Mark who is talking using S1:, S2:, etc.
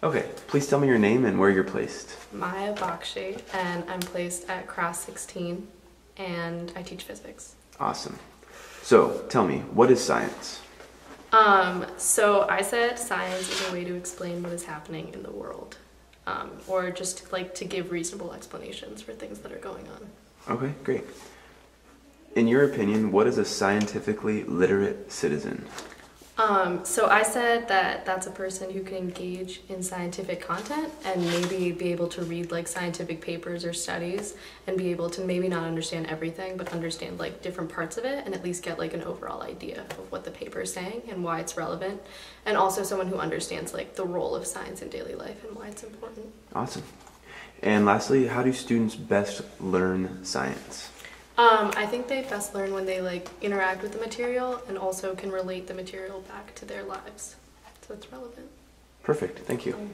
S1: Okay, please tell me your name and where you're placed.
S2: Maya Bakshi, and I'm placed at Cross 16, and I teach physics.
S1: Awesome. So, tell me, what is science?
S2: Um, so I said science is a way to explain what is happening in the world, um, or just like to give reasonable explanations for things that are going on.
S1: Okay, great. In your opinion, what is a scientifically literate citizen?
S2: Um, so I said that that's a person who can engage in scientific content and maybe be able to read like scientific papers or studies and be able to maybe not understand everything but understand like different parts of it and at least get like an overall idea of what the paper is saying and why it's relevant and also someone who understands like the role of science in daily life and why it's important.
S1: Awesome. And lastly, how do students best learn science?
S2: Um, I think they best learn when they like interact with the material and also can relate the material back to their lives. So it's relevant.
S1: Perfect, thank you.
S2: Mm.